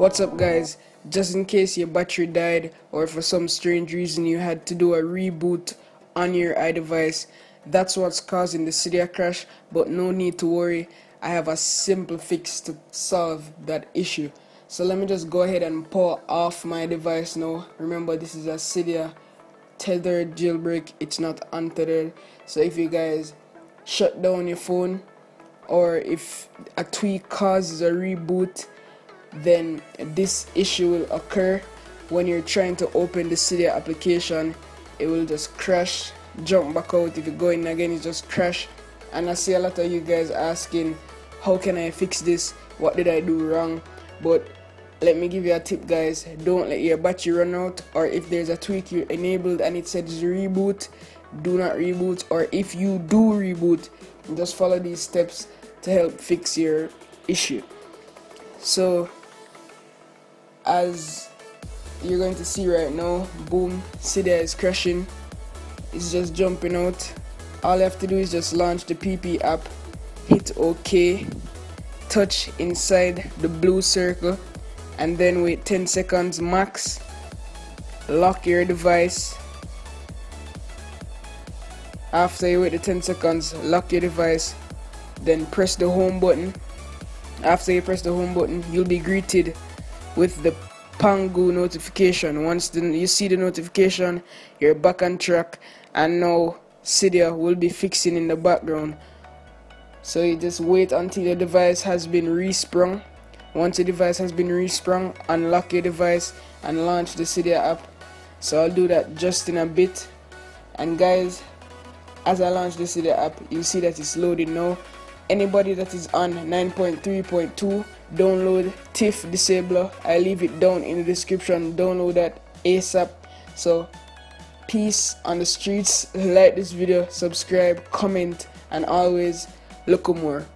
What's up guys? Just in case your battery died or for some strange reason you had to do a reboot on your iDevice, that's what's causing the Cydia crash but no need to worry, I have a simple fix to solve that issue. So let me just go ahead and pull off my device now. Remember this is a Cydia tethered jailbreak, it's not untethered. So if you guys shut down your phone or if a tweak causes a reboot then this issue will occur. When you're trying to open the Cydia application it will just crash jump back out. If you go in again it just crash. And I see a lot of you guys asking how can I fix this? What did I do wrong? But let me give you a tip guys. Don't let your battery run out or if there's a tweak you enabled and it says reboot do not reboot. Or if you do reboot just follow these steps to help fix your issue. So as you're going to see right now boom Cydia is crashing. It's just jumping out. All you have to do is just launch the PP app hit OK touch inside the blue circle and then wait 10 seconds max. Lock your device. After you wait the 10 seconds lock your device then press the home button. After you press the home button you'll be greeted with the Pangu notification. Once the, you see the notification, you're back on track, and now Cydia will be fixing in the background. So you just wait until your device has been resprung. Once your device has been resprung, unlock your device and launch the Cydia app. So I'll do that just in a bit. And guys, as I launch the Cydia app, you see that it's loading now anybody that is on 9.3.2 download TIFF disabler. I leave it down in the description. Download that ASAP so peace on the streets. Like this video subscribe comment and always look more